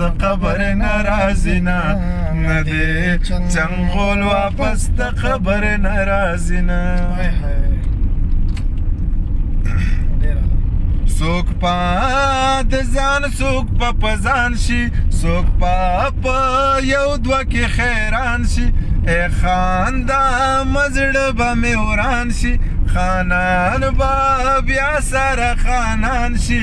د قبر نه راځي نه نه دې څنګهول واپس د قبر نه راځي نه څوک په د ځان څوک په پزان شي څوک په په یو دوه کې خیران شي ای خاندا مزړه به مې وران شي خانان به بیا سره خانان شي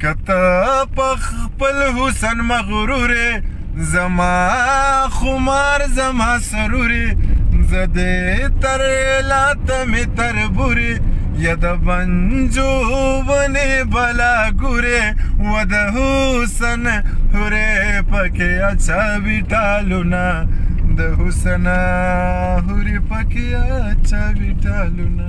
که ته په خپل حسن مغرور زما خمار زما سرور زه دې تر لاته مې تربورې یا د بنجو ونې بلا ګورې و د حسن هورې پکې اچوي ټالونه د حسن هورې پکې اچوي ټالونه